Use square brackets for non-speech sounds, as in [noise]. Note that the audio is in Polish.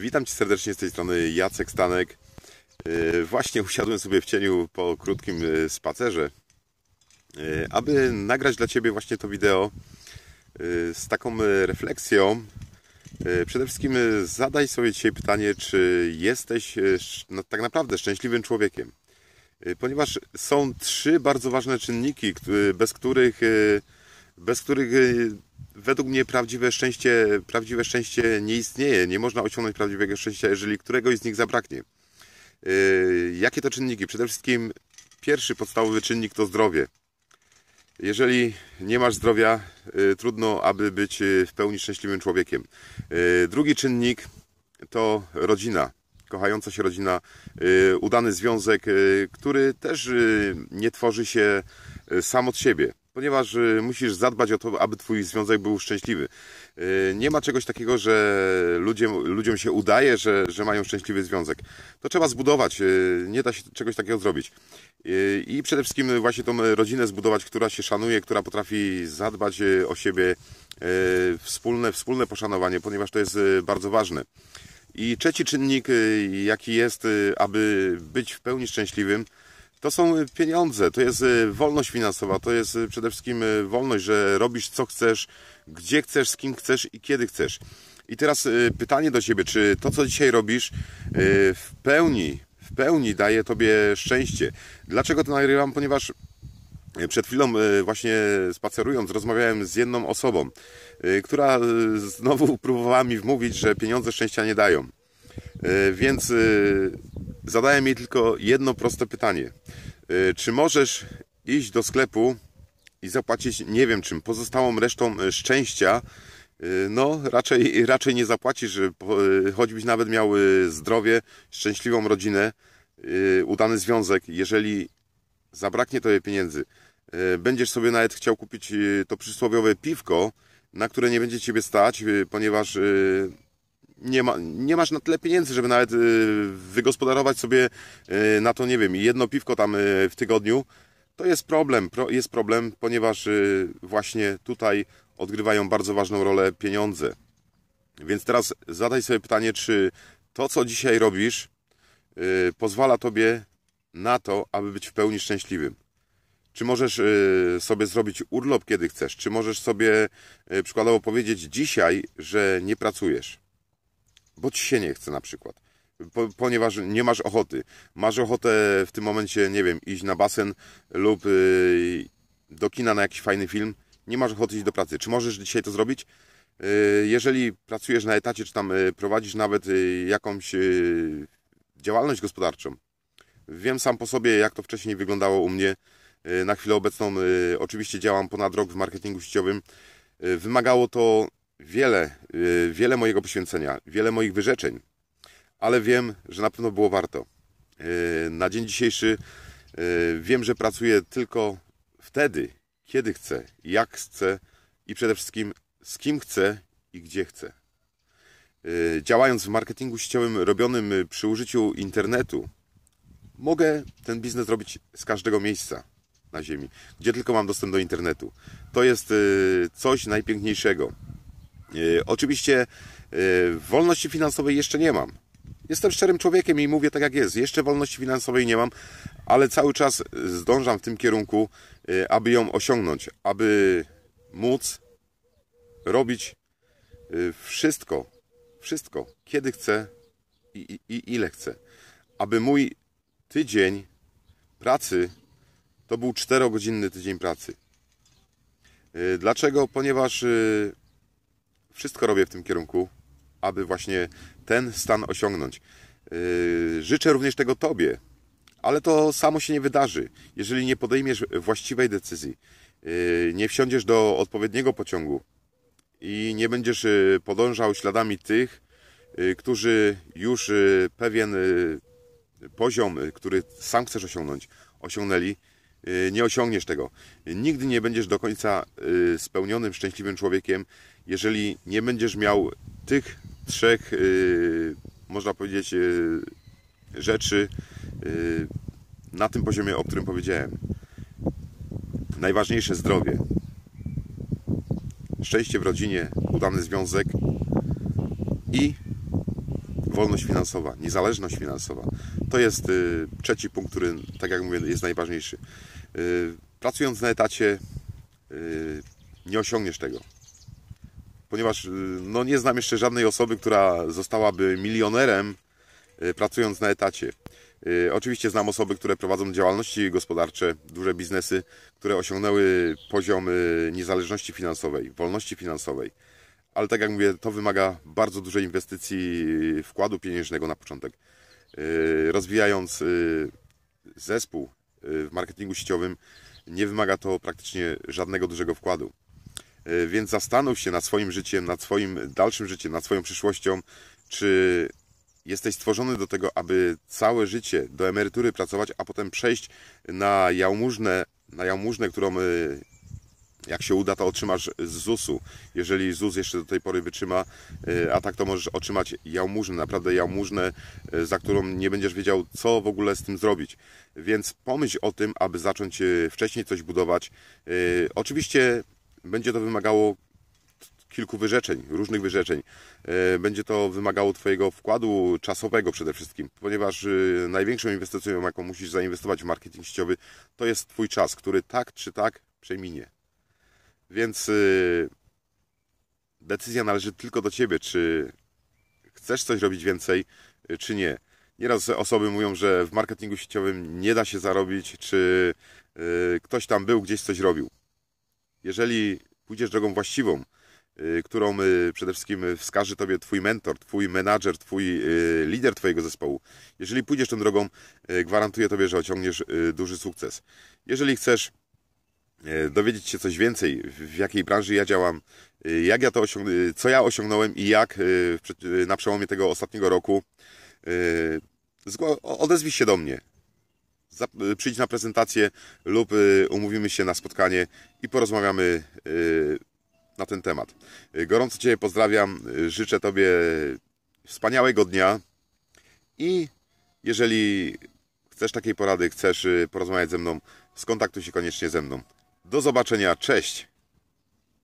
Witam Cię serdecznie z tej strony Jacek Stanek. E, Właśnie usiadłem sobie w cieniu po krótkim e, spacerze, e, aby nagrać dla Ciebie właśnie to wideo z taką refleksją. Przede wszystkim zadaj sobie dzisiaj pytanie, czy jesteś no, tak naprawdę szczęśliwym człowiekiem. Ponieważ są trzy bardzo ważne czynniki, bez których, bez których według mnie prawdziwe szczęście, prawdziwe szczęście nie istnieje. Nie można osiągnąć prawdziwego szczęścia, jeżeli któregoś z nich zabraknie. Yy, Jakie to czynniki? Przede wszystkim pierwszy podstawowy czynnik to zdrowie. Jeżeli nie masz zdrowia, yy, trudno, aby być yy, w pełni szczęśliwym człowiekiem. Drugi czynnik to rodzina. Kochająca się rodzina, udany związek, który też nie tworzy się sam od siebie, ponieważ yy, musisz zadbać o to, aby Twój związek był szczęśliwy. Yy, Nie ma czegoś takiego, że ludziom, ludziom się udaje, że, że mają szczęśliwy związek. To trzeba zbudować, yy, nie da się czegoś takiego zrobić. I przede wszystkim właśnie tą rodzinę zbudować, która się szanuje, która potrafi zadbać o siebie, wspólne, wspólne poszanowanie, ponieważ to jest bardzo ważne. I trzeci czynnik, y, jaki jest, y, aby być w pełni szczęśliwym, to są y, pieniądze, to jest y, wolność finansowa, to jest y, przede wszystkim wolność, że robisz co chcesz, gdzie chcesz, z kim chcesz i kiedy chcesz. I teraz pytanie do Ciebie, czy to, co dzisiaj robisz, w pełni, w pełni daje Tobie szczęście? Dlaczego to nagrywam? Ponieważ przed chwilą właśnie spacerując rozmawiałem z jedną osobą, która znowu [laughs] próbowała mi wmówić, że pieniądze szczęścia nie dają. Więc zadałem jej tylko jedno proste pytanie. E, Czy możesz iść do sklepu i zapłacić nie wiem czym, pozostałą resztą e, szczęścia? E, No, raczej, raczej nie zapłacisz, choćbyś nawet miał zdrowie, szczęśliwą rodzinę, udany związek, jeżeli zabraknie tobie pieniędzy, będziesz sobie nawet chciał kupić to przysłowiowe piwko, na które nie będzie ciebie stać, ponieważ nie, ma, nie masz na tyle pieniędzy, żeby nawet e, wygospodarować sobie e, na to, nie wiem, jedno piwko tam e, w tygodniu, to jest problem, pro- jest problem, ponieważ właśnie tutaj odgrywają bardzo ważną rolę pieniądze. Więc teraz zadaj sobie pytanie, czy to, co dzisiaj robisz, pozwala tobie na to, aby być w pełni szczęśliwym. Czy możesz y, sobie zrobić urlop, kiedy chcesz? Czy możesz sobie y, przykładowo powiedzieć dzisiaj, że nie pracujesz? Bo ci się nie chce na przykład. Po, ponieważ nie masz ochoty. Masz ochotę w tym momencie, nie wiem, iść na basen lub y, do kina na jakiś fajny film. Nie masz ochoty iść do pracy. Czy możesz dzisiaj to zrobić? Y, Jeżeli pracujesz na etacie, czy tam y, prowadzisz nawet y, jakąś y, działalność gospodarczą, Wiem sam po sobie, jak to wcześniej wyglądało u mnie. Y, Na chwilę obecną oczywiście działam ponad rok w marketingu sieciowym. Wymagało to wiele, y, wiele mojego poświęcenia, wiele moich wyrzeczeń, ale wiem, że na pewno było warto. Y, Na dzień dzisiejszy y, wiem, że pracuję tylko wtedy, kiedy chcę, jak chcę i przede wszystkim z kim chcę i gdzie chcę. Działając w marketingu sieciowym robionym przy użyciu internetu, mogę ten biznes robić z każdego miejsca na Ziemi, gdzie tylko mam dostęp do internetu. To jest coś najpiękniejszego. Y, Oczywiście y, wolności finansowej jeszcze nie mam. Jestem szczerym człowiekiem i mówię tak jak jest. Jeszcze wolności finansowej nie mam, ale cały czas zdążam w tym kierunku, y, aby ją osiągnąć, aby móc robić wszystko, wszystko, kiedy chcę i, i, ile chcę. Aby mój tydzień pracy to był czterogodzinny tydzień pracy. Dlaczego? Ponieważ wszystko robię w tym kierunku, aby właśnie ten stan osiągnąć. Y, Życzę również tego Tobie, ale to samo się nie wydarzy, jeżeli nie podejmiesz właściwej decyzji, y, nie wsiądziesz do odpowiedniego pociągu i nie będziesz y, podążał śladami tych, którzy już pewien poziom, który sam chcesz osiągnąć, osiągnęli, nie osiągniesz tego. Nigdy nie będziesz do końca y, spełnionym, szczęśliwym człowiekiem, jeżeli nie będziesz miał tych trzech, y, można powiedzieć, y, rzeczy y, na tym poziomie, o którym powiedziałem. Najważniejsze zdrowie, szczęście w rodzinie, udany związek i wolność finansowa, niezależność finansowa. To jest y, trzeci punkt, który, tak jak mówię, jest najważniejszy. Y, pracując na etacie, y, nie osiągniesz tego. Ponieważ no, nie znam jeszcze żadnej osoby, która zostałaby milionerem pracując na etacie. Oczywiście znam osoby, które prowadzą działalności gospodarcze, duże biznesy, które osiągnęły poziom niezależności finansowej, wolności finansowej ale tak jak mówię, to wymaga bardzo dużej inwestycji wkładu pieniężnego na początek. Yy, rozwijając yy, zespół yy, w marketingu sieciowym, nie wymaga to praktycznie żadnego dużego wkładu. Więc zastanów się nad swoim życiem, nad swoim dalszym życiem, nad swoją przyszłością, czy jesteś stworzony do tego, aby całe życie do emerytury pracować, a potem przejść na jałmużnę, na jałmużnę którą jak się uda, to otrzymasz z ZUS-u. Jeżeli ZUS jeszcze do tej pory wytrzyma, e, a tak to możesz otrzymać jałmużnę, naprawdę jałmużnę, e, za którą nie będziesz wiedział, co w ogóle z tym zrobić. Więc pomyśl o tym, aby zacząć e, wcześniej coś budować. Oczywiście będzie to wymagało kilku wyrzeczeń, różnych wyrzeczeń. Będzie to wymagało Twojego wkładu czasowego przede wszystkim, ponieważ największą inwestycją, jaką musisz zainwestować w marketing sieciowy, to jest Twój czas, który tak czy tak przeminie. Więc yy, decyzja należy tylko do ciebie, czy chcesz coś robić więcej, yy, czy nie. Nieraz osoby mówią, że w marketingu sieciowym nie da się zarobić, czy yy, ktoś tam był, gdzieś coś robił. Jeżeli pójdziesz drogą właściwą, yy, którą yy, przede wszystkim wskaże Tobie Twój mentor, Twój menadżer, Twój yy, lider Twojego zespołu. Jeżeli pójdziesz tą drogą, gwarantuję Tobie, że osiągniesz duży sukces. Jeżeli chcesz dowiedzieć się coś więcej, w jakiej branży ja działam, e, jak ja to osiągnąłem, co ja osiągnąłem i jak e, na przełomie tego ostatniego roku, odezwij się do mnie. Przyjdź na prezentację lub umówimy się na spotkanie i porozmawiamy na ten temat. Gorąco Cię pozdrawiam, życzę Tobie wspaniałego dnia i jeżeli chcesz takiej porady, chcesz porozmawiać ze mną, skontaktuj się koniecznie ze mną. Do zobaczenia, cześć!